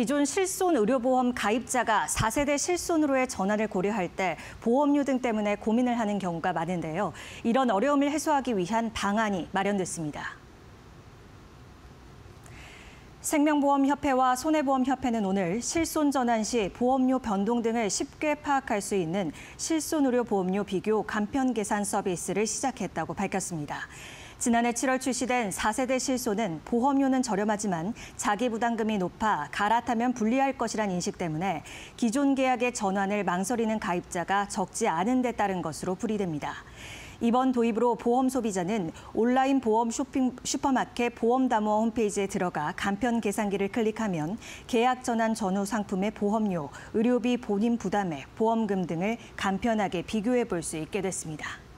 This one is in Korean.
기존 실손 의료보험 가입자가 4세대 실손으로의 전환을 고려할 때 보험료 등 때문에 고민을 하는 경우가 많은데요. 이런 어려움을 해소하기 위한 방안이 마련됐습니다. 생명보험협회와 손해보험협회는 오늘 실손 전환 시 보험료 변동 등을 쉽게 파악할 수 있는 실손의료 보험료 비교 간편 계산 서비스를 시작했다고 밝혔습니다. 지난해 7월 출시된 4세대 실손은 보험료는 저렴하지만 자기 부담금이 높아 갈아타면 불리할 것이란 인식 때문에 기존 계약의 전환을 망설이는 가입자가 적지 않은 데 따른 것으로 풀이됩니다. 이번 도입으로 보험 소비자는 온라인 보험 쇼핑 슈퍼마켓 보험담모 홈페이지에 들어가 간편 계산기를 클릭하면 계약 전환 전후 상품의 보험료, 의료비 본인 부담액, 보험금 등을 간편하게 비교해 볼 수 있게 됐습니다.